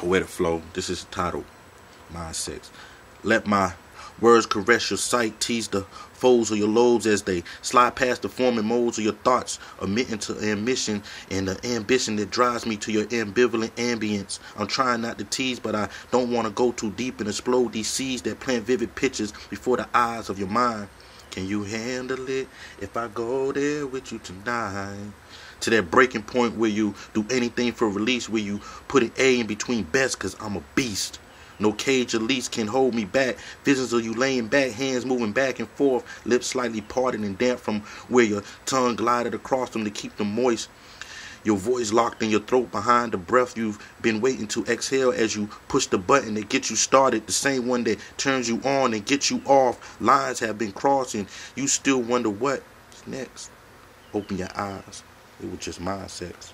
Poetic flow. This is titled Mind Sex. Let my words caress your sight, tease the folds of your lobes as they slide past the forming molds of your thoughts, admitting to ambition and the ambition that drives me to your ambivalent ambience. I'm trying not to tease, but I don't want to go too deep and explode these seeds that plant vivid pictures before the eyes of your mind. Can you handle it if I go there with you tonight? To that breaking point where you do anything for release, where you put an A in between best, cause I'm a beast. No cage at least can hold me back. Visions of you laying back, hands moving back and forth, lips slightly parted and damp from where your tongue glided across them to keep them moist. Your voice locked in your throat behind the breath you've been waiting to exhale as you push the button that gets you started, the same one that turns you on and gets you off. Lines have been crossing. You still wonder what's next. Open your eyes. It was just mind sex.